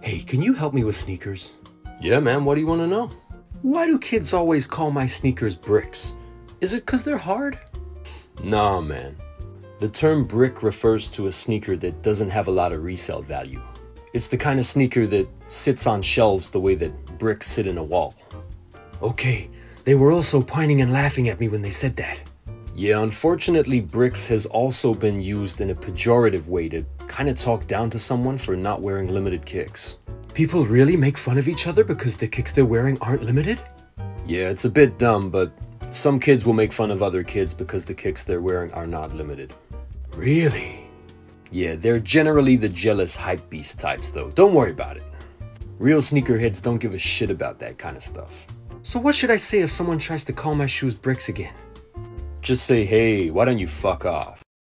Hey, can you help me with sneakers? Yeah, man, what do you want to know? Why do kids always call my sneakers bricks? Is it because they're hard? Nah, man. The term brick refers to a sneaker that doesn't have a lot of resale value. It's the kind of sneaker that sits on shelves the way that bricks sit in a wall. Okay, they were also pointing and laughing at me when they said that. Yeah, unfortunately, bricks has also been used in a pejorative way to kind of talk down to someone for not wearing limited kicks. People really make fun of each other because the kicks they're wearing aren't limited? Yeah, it's a bit dumb, but some kids will make fun of other kids because the kicks they're wearing are not limited. Really? Yeah, they're generally the jealous hype beast types, though. Don't worry about it. Real sneakerheads don't give a shit about that kind of stuff. So, what should I say if someone tries to call my shoes bricks again? Just say, hey, why don't you fuck off?